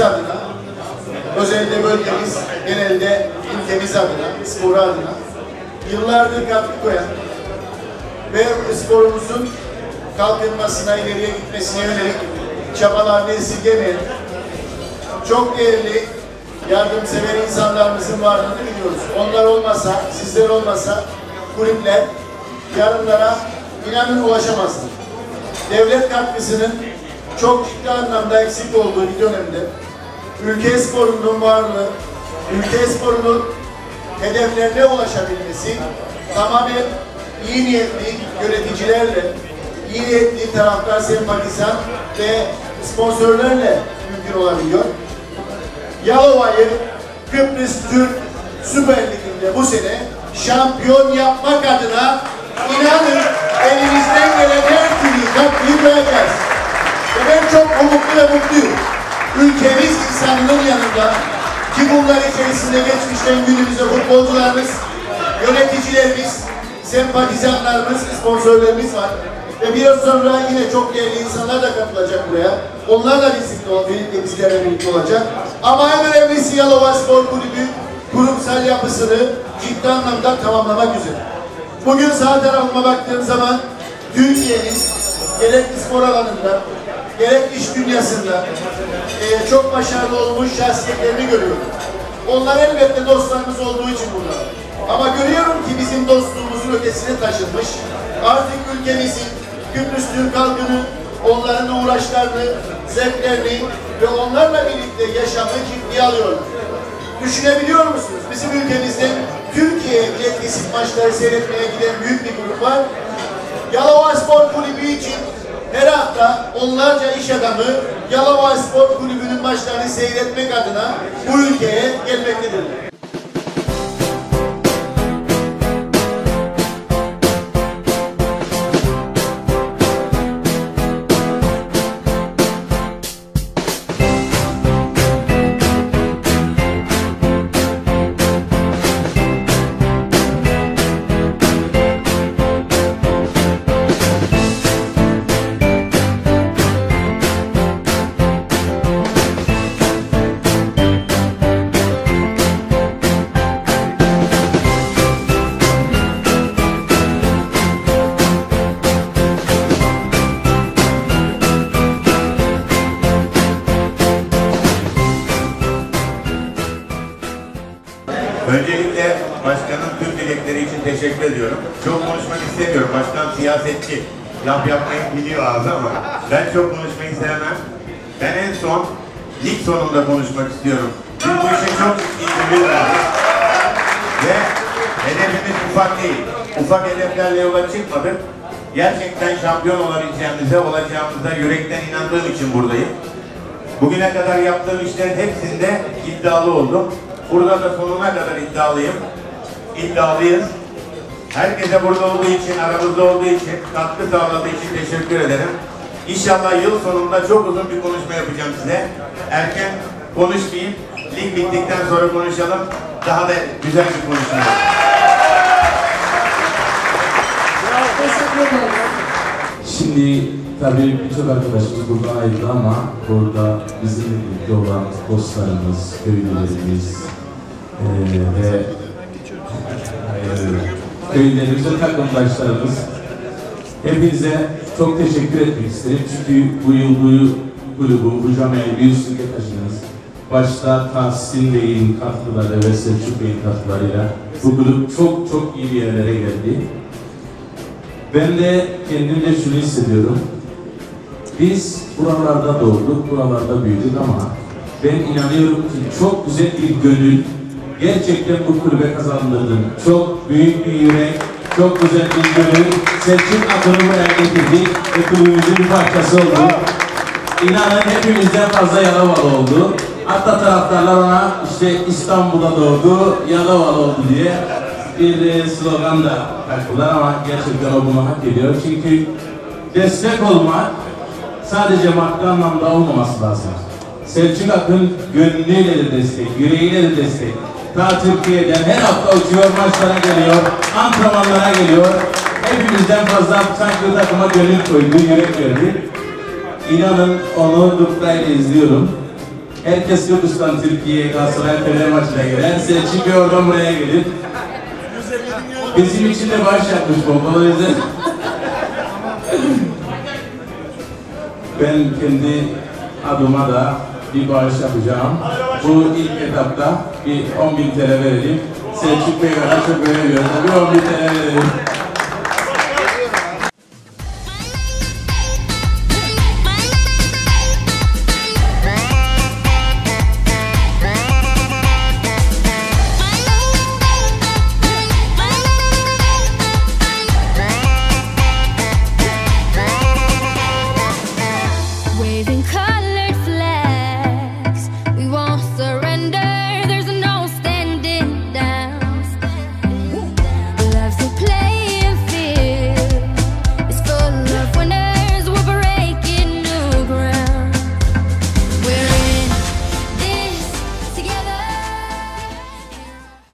ülkemiz adına, özellikle bölgemiz, genelde ülkemiz adına, sporu adına yıllardır katkı koyan ve sporumuzun kalkınmasına, ileriye gitmesine yönelik çabalarını esirgemeyen çok değerli yardımsever insanlarımızın varlığını biliyoruz. Onlar olmasa, sizler olmasa kulüpler yarınlara inanın ulaşamazdı. Devlet katkısının çok ciddi anlamda eksik olduğu bir dönemde ülke sporunun varlığı, ülke sporunun hedeflerine ulaşabilmesi tamamen iyi niyetli yöneticilerle, iyi niyetli taraftar sempatizan ve sponsorlarla mümkün olabiliyor. Yalova'yı Kıbrıs Türk Süper Ligi'nde bu sene şampiyon yapmak adına inanın elimizden gelen her türlü katkıyı koyacağız. Ve ben çok umutlu ve mutluyum. Ülkemiz insanının yanında ki bunlar içerisinde geçmişten günümüzde futbolcularımız, yöneticilerimiz, sempatizanlarımız, sponsorlarımız var. Ve biraz sonra yine çok değerli insanlar da katılacak buraya. Onlar da bizimle, bizlerle birlikte olacak. Ama en önemlisi Yalova Spor Kulübü kurumsal yapısını ciddi anlamda tamamlamak üzere. Bugün sağ tarafıma baktığım zaman Türkiye'nin gerek spor alanında, gerek iş dünyasında e, çok başarılı olmuş şahsiyetlerini görüyorum. Onlar elbette dostlarımız olduğu için burada. Ama görüyorum ki bizim dostluğumuzun ötesine taşınmış. Artık ülkemizin, Kıbrıs Türk halkının onların uğraşlarını, zevklerini ve onlarla birlikte yaşamı ciddiye alıyorlar. Düşünebiliyor musunuz? Bizim ülkemizde Türkiye'ye bilet kesip maçları seyretmeye giden büyük bir grup var. Yalova Spor Kulübü için her hafta onlarca iş adamı Yalova Spor Kulübü'nün maçlarını seyretmek adına bu ülkeye gelmektedirler. Teşekkür ediyorum. Çok konuşmak istemiyorum. Başkan siyasetçi. Laf yapmayı biliyor ağzı ama ben çok konuşmayı sevmem. Ben en son lig sonunda konuşmak istiyorum. Biz bu işe çok verdik. Ve hedefimiz ufak değil. Ufak hedeflerle yola çıkmadık. Gerçekten şampiyon olabileceğimize, olacağımıza yürekten inandığım için buradayım. Bugüne kadar yaptığım işlerin hepsinde iddialı oldum. Burada da sonuna kadar iddialıyım. İddialıyız. Herkese burada olduğu için, aramızda olduğu için, katkı sağladığı için teşekkür ederim. İnşallah yıl sonunda çok uzun bir konuşma yapacağım size. Erken konuşmayayım. Lig bittikten sonra konuşalım. Daha da güzel bir konuşma. Şimdi tabii birçok arkadaşımız buradan ayrıldı ama burada bizimle birlikte olan dostlarımız, köylülerimiz eee ve eee köylerimiz ve takımdaşlarımız hepinize çok teşekkür etmek isterim. Çünkü bu yıl bu kulübü, bu camiayı bir üstüne taşıdınız. Başta Tahsin Bey'in katkıları ve Selçuk Bey'in katkılarıyla bu kulüp çok çok iyi bir yerlere geldi. Ben de kendimce şunu hissediyorum. Biz buralarda doğduk, buralarda büyüdük ama ben inanıyorum ki çok güzel bir gönül gerçekten bu kulübe kazandırdın. Çok büyük bir yürek, çok güzel bir gönül. Selçuk adını buraya getirdik ve kulübümüzün bir parçası oldu. İnanın hepimizden fazla Yalovalı oldu. Hatta taraftarlar ona işte İstanbul'da doğdu, Yalovalı oldu diye bir e, slogan da taktılar ama gerçekten o bunu hak ediyor. Çünkü destek olmak sadece maddi anlamda olmaması lazım. Selçuk Akın gönlüyle de destek, yüreğiyle de destek. Ta Türkiye'den her hafta uçuyor, maçlara geliyor, antrenmanlara geliyor. Hepimizden fazla sanki takıma gönül koydu, yürek verdi. İnanın onu Duktay'la izliyorum. Herkes Kıbrıs'tan Türkiye'ye Galatasaray Fener maçına gelen Selçuk Bey oradan buraya gelir. Bizim için de bağış yapmış bu. Dolayısıyla ben kendi adıma da bir bağış yapacağım. Bu ilk etapta bir 10 bin TL verelim. Selçuk kadar çok veremiyoruz. Bir 10 bin TL verelim.